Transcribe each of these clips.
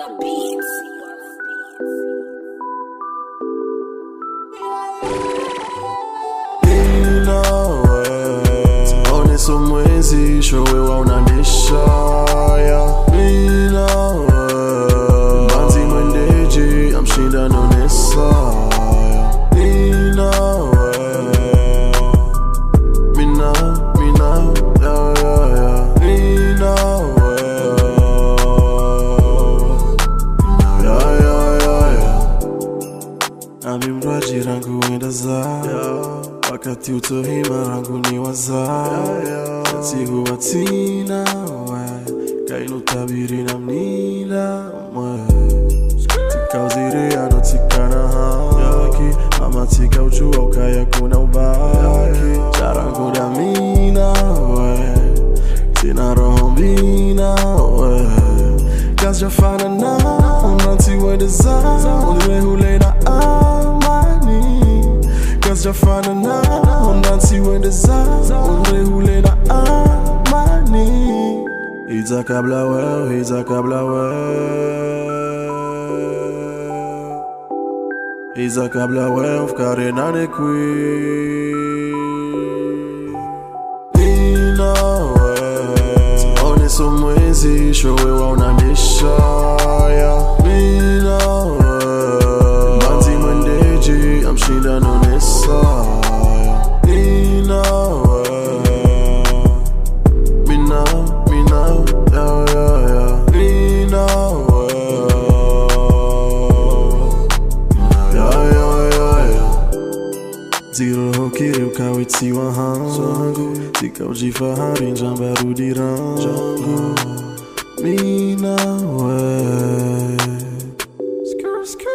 Walla Beats. Inawe, tuone somwezi showe waunandisha yeah. Wakati utohima rangu ni waza sihuwa tina we kainutabiri na mnila mwe tikauzire anotikana haki. Ama tikaujua ukaya kuna ubaki. Charangu damina we tina roho mbina we kasjafanana nanti wedeza ulirehule na amani kasjafanana nanti wedeza ulirehule na amani. Izakabla we izakabla eh, we izakabla we mfukare eh, nane kwi inawe Oneso mwezi showe waunandisha ya. Minawe mbanzi mwendeji amshinda ziroho Zililohokiri ukawitsiwa hangu zikaujifahari njamba rudira jangu mina wewe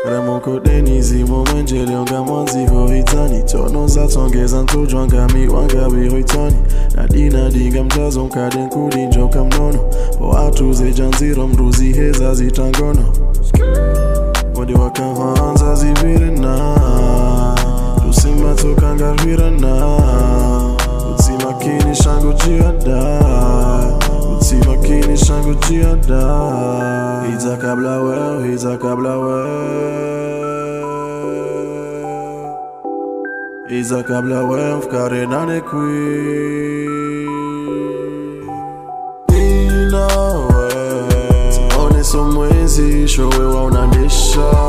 remokodeni zimo mwenjelionga mwanzi hoitani. Tono zatsongeza ntujwanga miwanga bihoitani nadinadinga mjazo mkade nkudinjoka mnono. Oatuze janziro mruzi heza zitangono wadi wakavanza zivire. Utsimakini shangu jiada izakabla we izakabla we izakabla we mfukare nane kwi inawe oneso mwezi showe waunandisha ya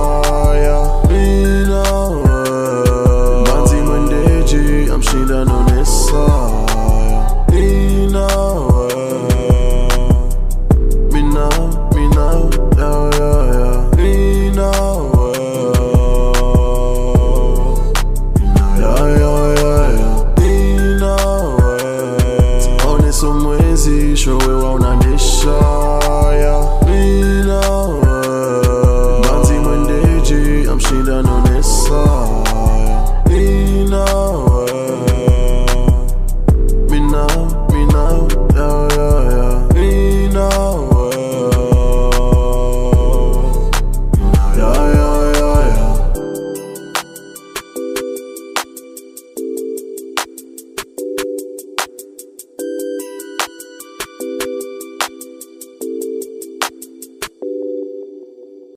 oneso mwezi showe waunandisha